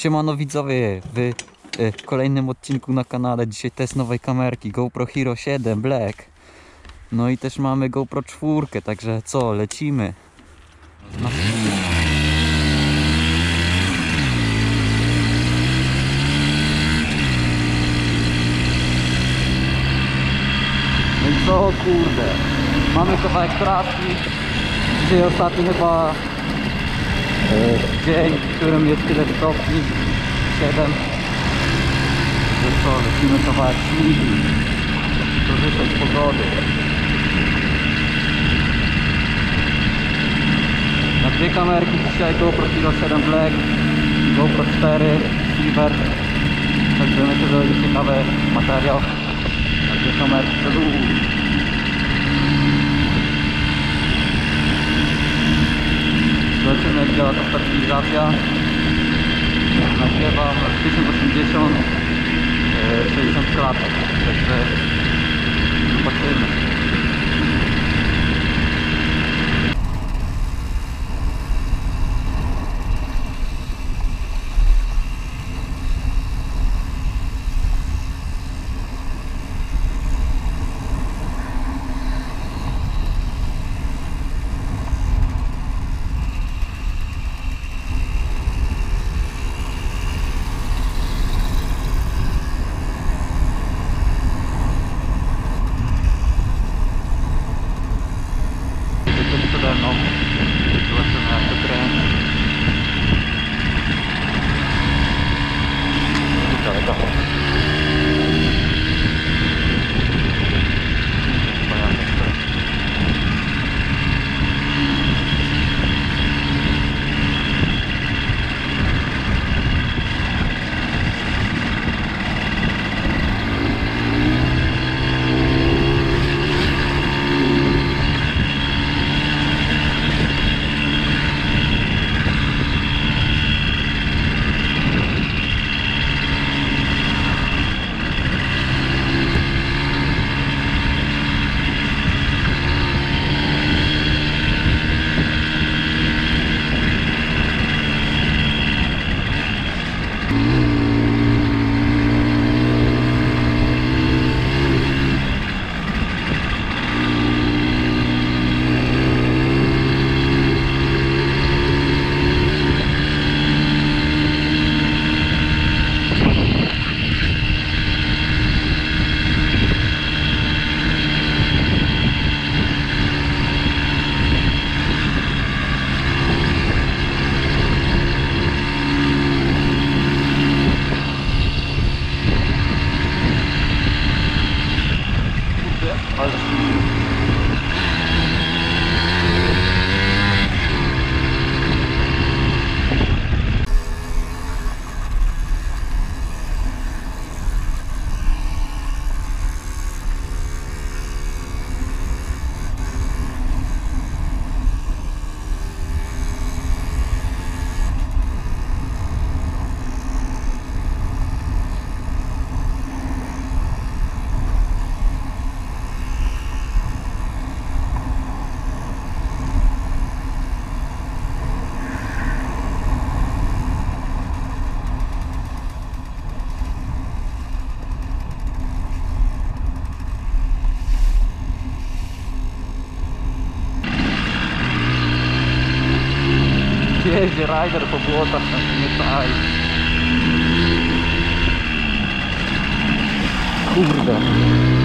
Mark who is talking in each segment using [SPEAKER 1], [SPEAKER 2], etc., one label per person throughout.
[SPEAKER 1] Siemano widzowie, w y, kolejnym odcinku na kanale. Dzisiaj test nowej kamerki GoPro Hero 7 Black. No i też mamy GoPro 4, także co, lecimy. No. No i co kurde, mamy kawałek trafki. Dzisiaj ostatni chyba dzień, w którym jest tyle stopni, 7. Że co, lecimy kawałek śmigi, korzystać z pogody. Na dwie kamerki dzisiaj GoPro Hero 7 Black, GoPro 4 Silver. Także myślę, że będzie ciekawy materiał. Na dwie kamerki to długo. Zobaczymy jak działa ta stabilizacja. Nagrywa 1080 e, 60 klatek. Także zobaczymy. Jeździ rider po błotach, nie taj. Kurde.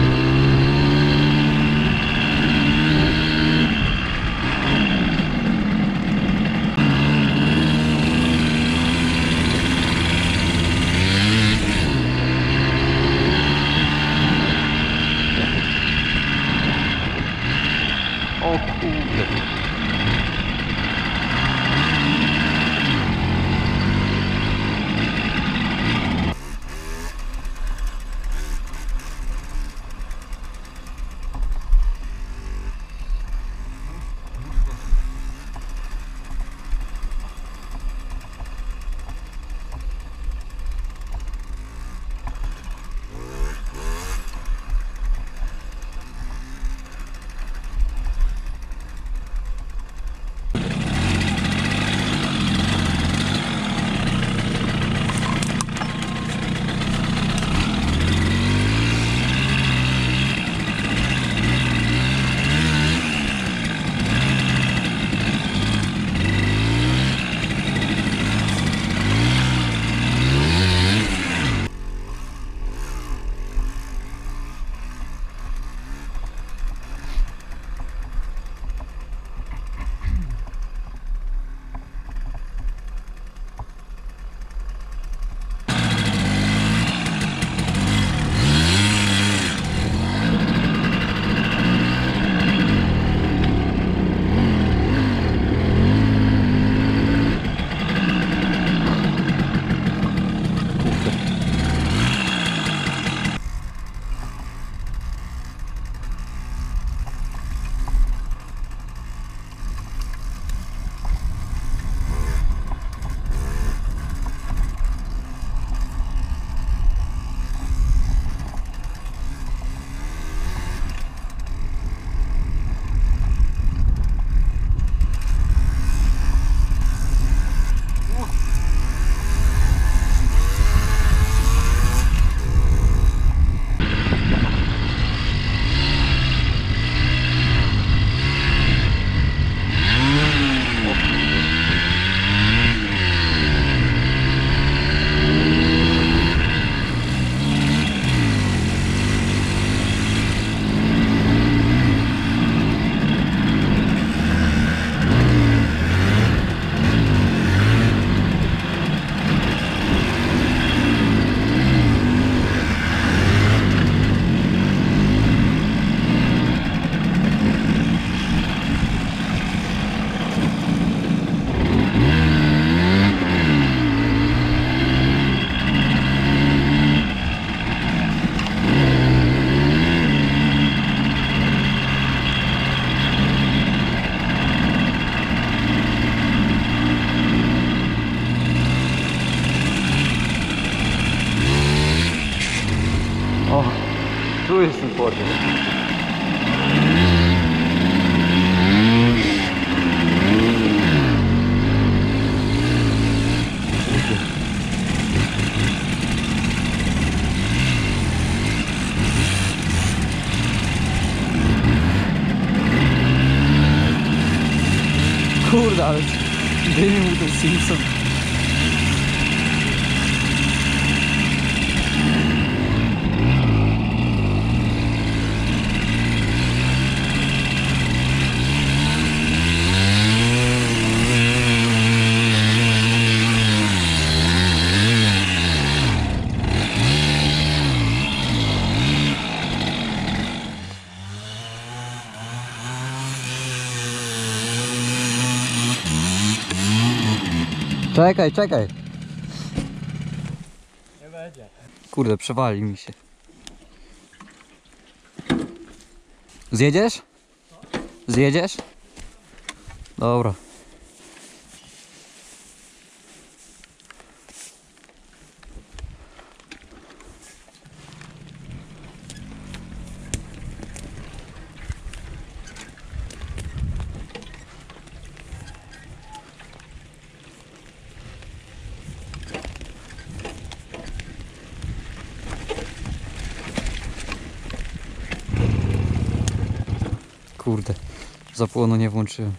[SPEAKER 1] Simpson. Czekaj, czekaj.
[SPEAKER 2] Nie będzie.
[SPEAKER 1] Kurde, przewali mi się. Zjedziesz? Zjedziesz? Dobra. Kurde, zapłonu nie włączyłem.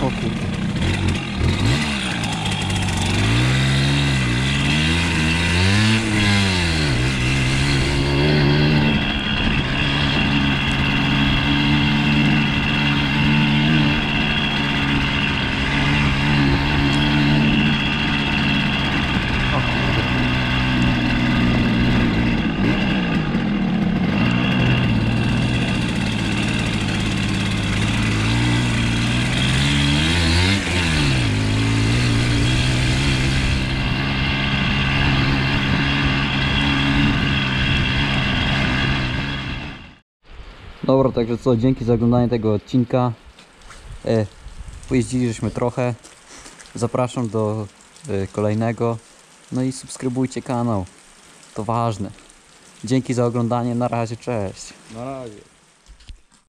[SPEAKER 1] O kurde. O kurde. Dobra, także co, dzięki za oglądanie tego odcinka. E, pojeździliśmy trochę. Zapraszam do e, kolejnego. No i subskrybujcie kanał. To ważne. Dzięki za oglądanie. Na razie, cześć.
[SPEAKER 2] Na razie.